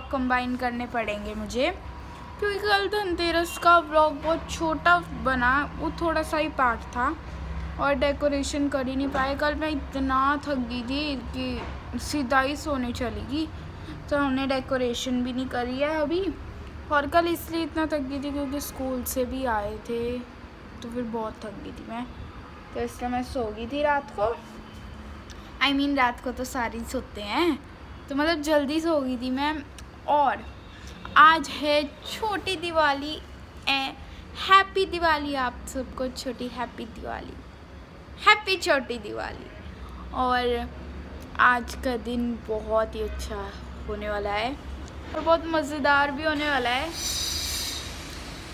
Vlog combine करने पड़ेंगे मुझे। क्योंकि कल धनतेरस का व्लॉग बहुत छोटा बना वो थोड़ा सा ही पार्ट था और डेकोरेशन कर ही नहीं पाए। कल मैं इतना थक गई थी कि सीधा ही सोने चली गई तो हमने डेकोरेशन भी नहीं करी है अभी। और कल इसलिए इतना थक गई थी क्योंकि स्कूल से भी आए थे तो फिर बहुत थक गई थी मैं। तो इसलिए मैं सो गई थी रात को। आई I मीन mean, रात को तो सारी सोते हैं तो मतलब जल्दी सो गई थी मैं। और आज है छोटी दिवाली ए हैप्पी दिवाली आप सबको, छोटी हैप्पी दिवाली। हैप्पी छोटी दिवाली। और आज का दिन बहुत ही अच्छा होने वाला है और बहुत मज़ेदार भी होने वाला है।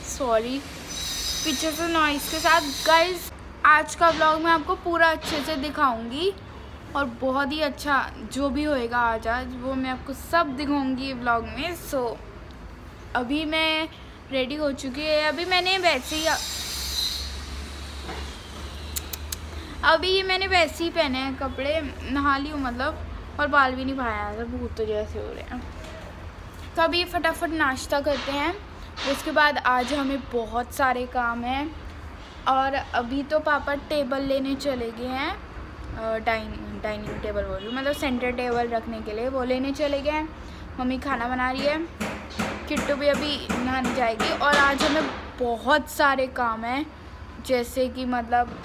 सॉरी पीछे से नॉइस के साथ गाइस आज का ब्लॉग मैं आपको पूरा अच्छे से दिखाऊँगी। और बहुत ही अच्छा जो भी होएगा आज आज वो मैं आपको सब दिखाऊँगी ब्लॉग में सो अभी मैं रेडी हो चुकी है। अभी मैंने वैसे ही, अभी ये मैंने वैसे ही पहने हैं कपड़े, नहा ली हूँ मतलब और बाल भी नहीं भाया था भूत तो जैसे हो रहे हैं। तो अभी फटाफट नाश्ता करते हैं, उसके बाद आज हमें बहुत सारे काम हैं, और अभी तो पापा टेबल लेने चले गए हैं डाइनिंग डाइनिंग टेबल बोल रही हूँ। मतलब सेंटर टेबल रखने के लिए। वो लेने चले गए मम्मी खाना बना रही है। किट्टू भी अभी नहाने जाएगी। और आज हमें बहुत सारे काम हैं। जैसे कि मतलब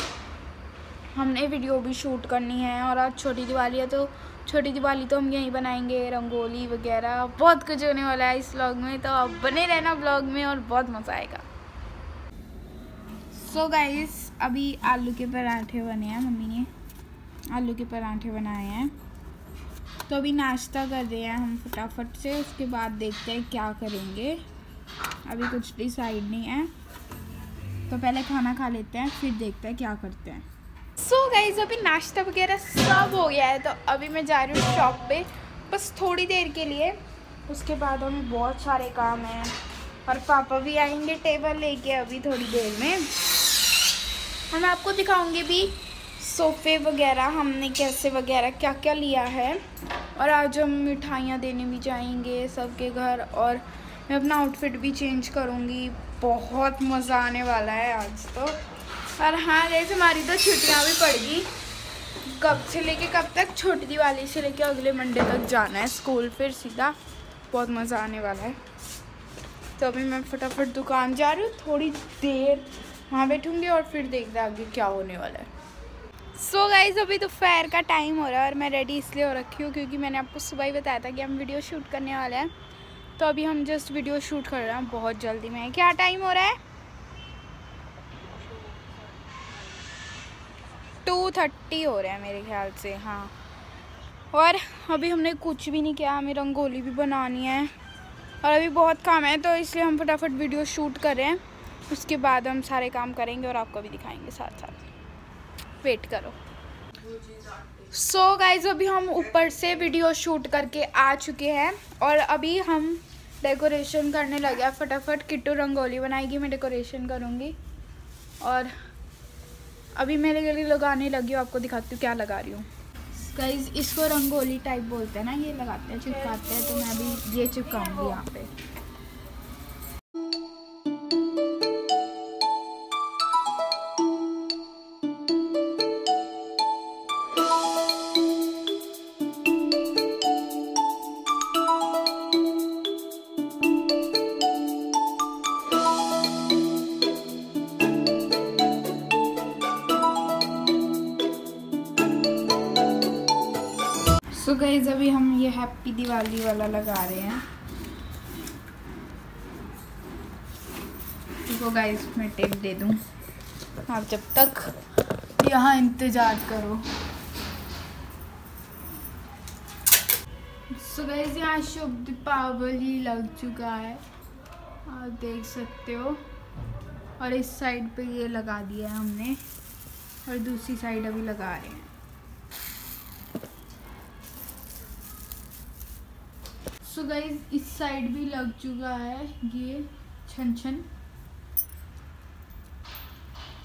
हमने वीडियो भी शूट करनी है। और आज छोटी दिवाली है तो छोटी दिवाली तो हम यहीं बनाएँगे। रंगोली वगैरह। बहुत कुछ होने वाला है इस ब्लॉग में। तो आप बने रहना ब्लॉग में और बहुत मज़ा आएगा। सो so गाइस अभी आलू के पराठे बने हैं मम्मी ने। आलू के पराठे बनाए हैं। तो अभी नाश्ता कर रहे हैं हम फटाफट से, उसके बाद देखते हैं क्या करेंगे। अभी कुछ डिसाइड नहीं है। तो पहले खाना खा लेते हैं, फिर देखते हैं क्या करते हैं। सो so गाइज़ अभी नाश्ता वगैरह सब हो गया है तो अभी मैं जा रही हूँ शॉप पे, बस थोड़ी देर के लिए। उसके बाद हमें बहुत सारे काम हैं। और पापा भी आएँगे टेबल लेके अभी थोड़ी देर में। और मैं आपको दिखाऊँगी भी सोफ़े वगैरह हमने कैसे वगैरह क्या क्या लिया है। और आज हम मिठाइयाँ देने भी जाएँगे सबके घर और मैं अपना आउटफिट भी चेंज करूँगी। बहुत मज़ा आने वाला है आज तो। और हाँ जैसे हमारी तो छुट्टियाँ भी पड़ गई। कब से लेके कब तक? छोटी दिवाली से लेके अगले मंडे तक जाना है स्कूल फिर सीधा। बहुत मज़ा आने वाला है। तो अभी मैं फटाफट दुकान जा रही हूँ, थोड़ी देर वहाँ बैठूँगी और फिर देखते आगे क्या होने वाला है। सो so गाइज़ अभी दोपहर का टाइम हो रहा है और मैं रेडी इसलिए हो रखी हूँ क्योंकि मैंने आपको सुबह ही बताया था कि हम वीडियो शूट करने वाले हैं। तो अभी हम जस्ट वीडियो शूट कर रहे हैं। बहुत जल्दी में। क्या टाइम हो रहा है? टू थर्टी हो रहा है मेरे ख्याल से हाँ। और अभी हमने कुछ भी नहीं किया, हमें रंगोली भी बनानी है। और अभी बहुत काम है तो इसलिए हम फटाफट वीडियो शूट कर रहे हैं। उसके बाद हम सारे काम करेंगे और आपको भी दिखाएँगे साथ साथ वेट करो। सो so गाइज़ अभी हम ऊपर से वीडियो शूट करके आ चुके हैं और अभी हम डेकोरेशन करने लगे हैं। फटाफट किट्टू रंगोली बनाएगी, मैं डेकोरेशन करूँगी। और अभी मेरे गले लगाने लगी हूँ, आपको दिखाती हूँ क्या लगा रही हूँ। गाइज़ इसको रंगोली टाइप बोलते हैं ना, ये लगाते हैं, चिपकाते हैं तो मैं अभी ये चिपकाऊँगी यहाँ पे। सो गईज अभी हम ये हैप्पी दिवाली वाला लगा रहे हैं। देखो गाइज़ मैं टेप दे दूँ। आप जब तक यहाँ इंतज़ार करो। सो गईज यहाँ शुभ दीपावली लग चुका है। आप देख सकते हो। और इस साइड पे ये लगा दिया है हमने। और दूसरी साइड अभी लगा रहे हैं। सो गाइज़ इस साइड भी लग चुका है ये छन छन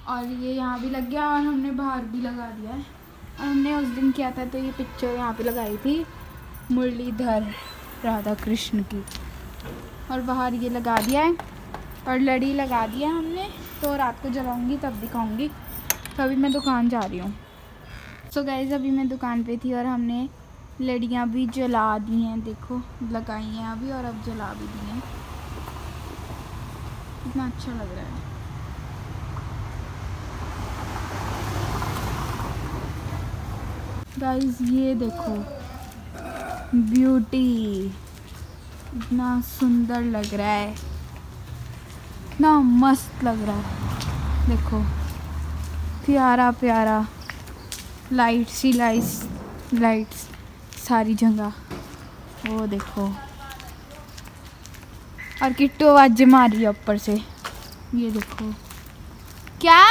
और ये यहाँ भी लग गया और हमने बाहर भी लगा दिया है। और हमने उस दिन किया था तो ये पिक्चर यहाँ पे लगाई थी मुरलीधर राधा कृष्ण की। और बाहर ये लगा दिया है और लड़ी लगा दिया हमने। तो रात को जलाऊँगी, तब दिखाऊँगी। तो अभी मैं दुकान जा रही हूँ। सो गाइज़ अभी मैं दुकान पे थी और हमने लड़ियाँ भी जला दी हैं, देखो, लगाई हैं अभी और अब जला भी दी हैं। कितना अच्छा लग रहा है। गाइस ये देखो ब्यूटी इतना सुंदर लग रहा है। इतना मस्त लग रहा है। देखो प्यारा प्यारा लाइट्स ही लाइट्स लाइट्स सारी जगह। वो देखो। और किट्टू आवाज़ मारी है ऊपर से। ये देखो। क्या?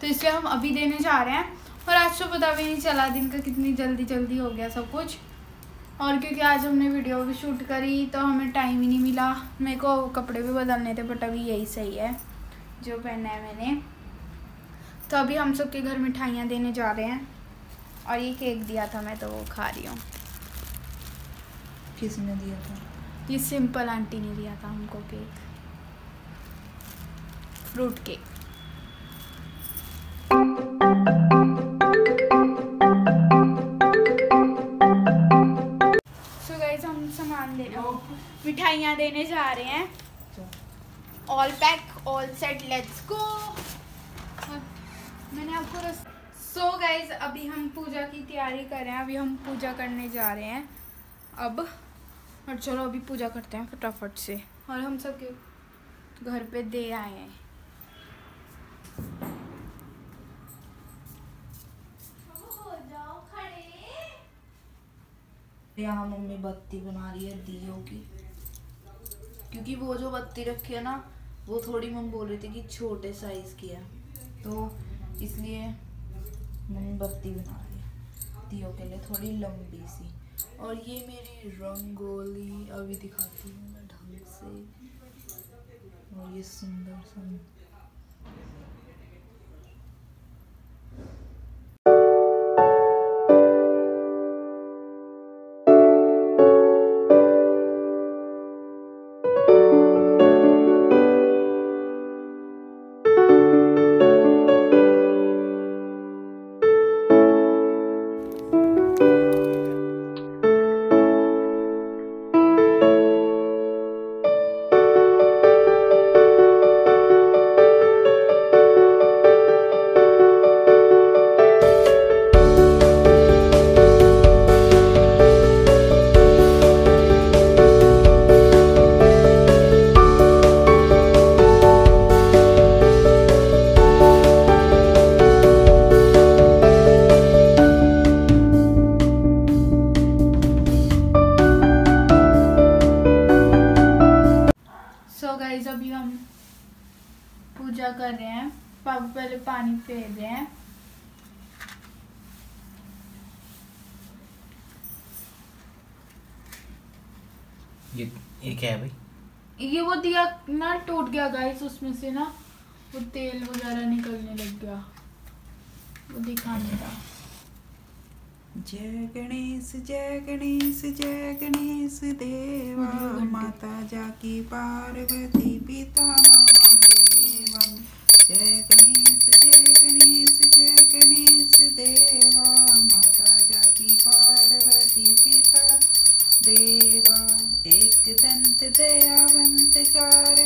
तो इसलिए हम अभी देने जा रहे हैं। और आज तो पता भी नहीं चला दिन का कितनी जल्दी जल्दी हो गया सब कुछ। और क्योंकि आज हमने वीडियो भी शूट करी तो हमें टाइम ही नहीं मिला। मेरे को कपड़े भी बदलने थे बट अभी यही सही है जो पहना है मैंने। तो अभी हम सबके घर मिठाइयाँ देने जा रहे हैं। और ये केक दिया था मैं तो वो खा रही हूँ। किसने दिया था? ये सिंपल आंटी ने दिया था हमको cake fruit cake so guys हम सामान देने मिठाइयाँ देने जा रहे हैं। All pack all set let's go मैंने आपको सो so गाइज़ अभी हम पूजा की तैयारी कर रहे हैं। अभी हम पूजा करने जा रहे हैं। अब और चलो अभी पूजा करते हैं फटाफट से। और हम सबके घर पे दे आए हैं। यहाँ मम्मी बत्ती बना रही है दियो की। क्योंकि वो जो बत्ती रखी है ना, वो थोड़ी मम्मी बोल रही थी कि छोटे साइज़ की है। तो इसलिए मम्मी बत्ती बना रही है दियो के लिए, थोड़ी लंबी सी। और ये मेरी रंगोली, अभी दिखाती हूँ मैं ढंग से। और ये सुंदर सुंदर कर रहे हैं। पापा पहले पानी फेर रहे हैं। ये ये क्या है भाई? ये वो दिया ना टूट गया गाइस उसमें से ना वो तेल वगैरह निकलने लग गया। वो दिखाने का। जय गणेश जय गणेश जय गणेश देवा। माता जाकी पार्वती पिता जय गणेश जय गणेश जय गणेश, देवा माता जाकी पार्वती पिता। देवा, एक दंत दयावंत चार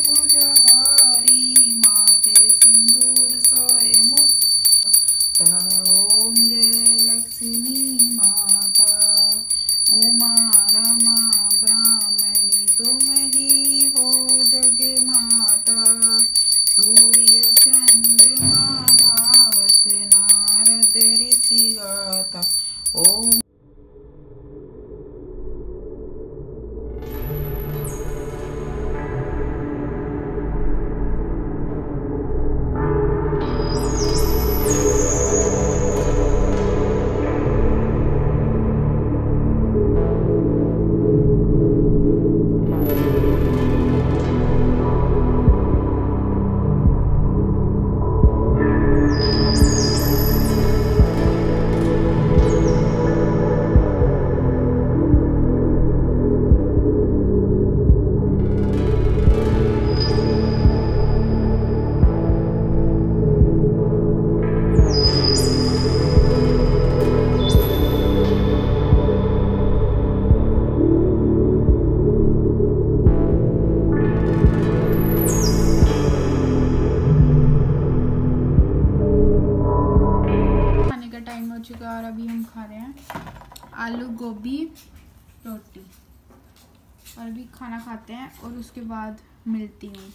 उसके बाद मिलती हूँ।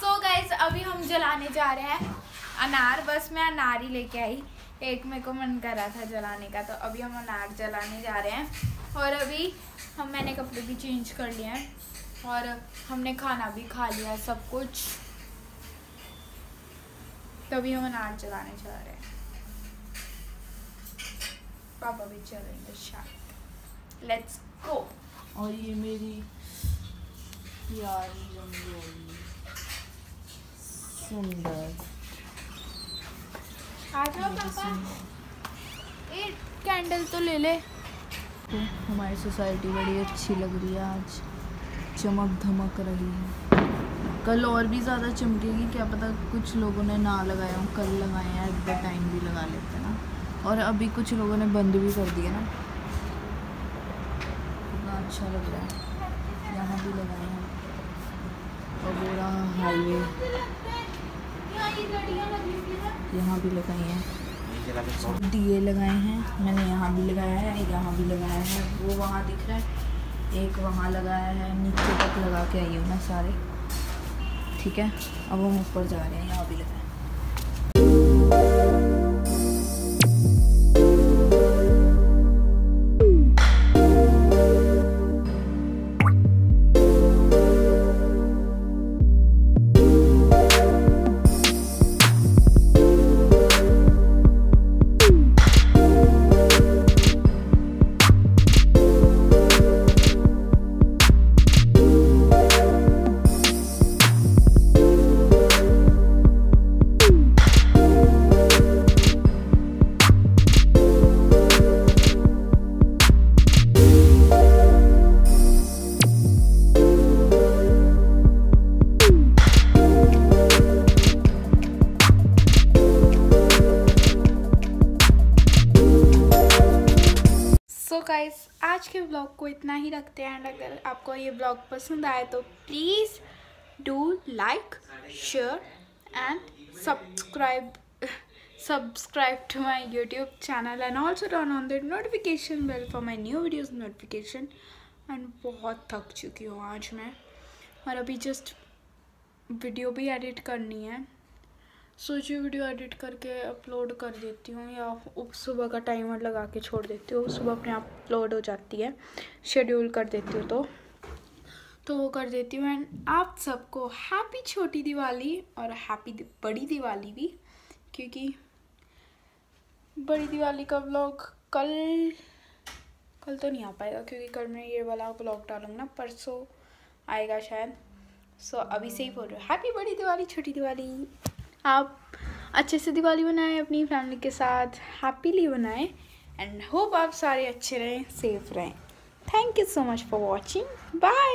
सो so गाइज़ अभी हम जलाने जा रहे हैं। अनार बस मैं अनार ही लेके आई। एक मेरे को मन कर रहा था जलाने का तो अभी हम अनार जलाने जा रहे हैं। और अभी हम मैंने कपड़े भी चेंज कर लिए हैं। और हमने खाना भी खा लिया सब कुछ। तभी हम अनार जलाने जा रहे हैं। पापा भी चलेंगे शायद। लेट्स गो और ये मेरी प्यारी रंगोली सुंदर। आ जाओ पापा। एक कैंडल तो ले ले। तो हमारी सोसाइटी बड़ी अच्छी लग रही है आज। चमक धमक रही है। कल और भी ज़्यादा चमकेगी क्या पता कुछ लोगों ने ना लगाया हो कल लगाए हैं एट द टाइम भी लगा लेते हैं ना। और अभी कुछ लोगों ने बंद भी कर दिया ना। कितना अच्छा लग रहा है। यहाँ भी लगाए रहा हाईवे। यहाँ भी लगाई हैं। दिए लगाए हैं। मैंने यहाँ भी लगाया है यहाँ भी लगाया है। वो वहाँ दिख रहा है, एक वहाँ लगाया है। नीचे तक लगा के आई हूँ मैं सारे। ठीक है? अब हम ऊपर जा रहे हैं, यहाँ भी लगाए गाइस आज के ब्लॉग को इतना ही रखते हैं। एंड अगर आपको ये ब्लॉग पसंद आए तो please do like share and subscribe subscribe to my YouTube channel and also turn on the notification bell for my new videos notification and बहुत थक चुकी हूँ आज मैं। और अभी जस्ट वीडियो भी एडिट करनी है। सोचिए वीडियो एडिट करके अपलोड कर देती हूँ या सुबह का टाइमर लगा के छोड़ देती हूँ। सुबह अपने आप अपलोड हो जाती है। शेड्यूल कर देती हूँ तो। तो वो कर देती हूँ एंड आप सबको हैप्पी छोटी दिवाली और हैप्पी बड़ी दिवाली भी क्योंकि बड़ी दिवाली का ब्लॉग कल कल तो नहीं आ पाएगा क्योंकि कल मैं ये वाला ब्लॉग डालूँगा ना परसों आएगा शायद। सो so, अभी से ही बोल रहे हो हैप्पी बड़ी दिवाली छोटी दिवाली। आप अच्छे से दिवाली बनाएँ अपनी फैमिली के साथ हैप्पीली बनाएँ एंड होप आप सारे अच्छे रहें सेफ़ रहें। Thank you so much for watching bye